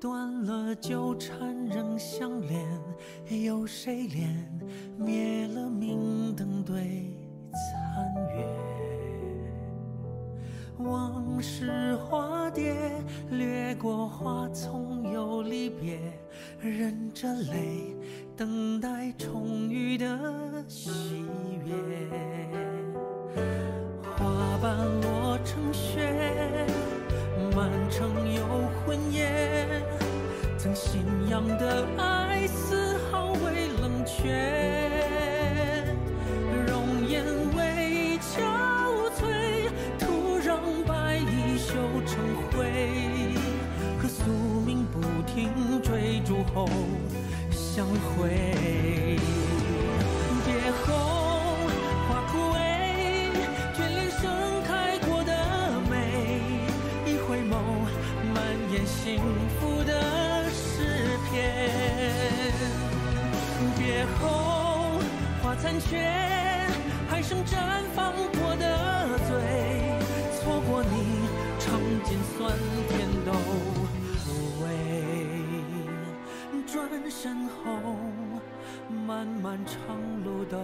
断了纠缠仍相连。有谁怜？灭了明灯对残月。往事化蝶，掠过花丛又离别，忍着泪，等待重遇的喜信仰的爱丝毫未冷却，容颜未憔悴，徒让白衣羞成灰。可宿命不停追逐后相会，别后。却，还剩绽放过的醉。错过你，尝尽酸甜都无味。转身后，漫漫长路都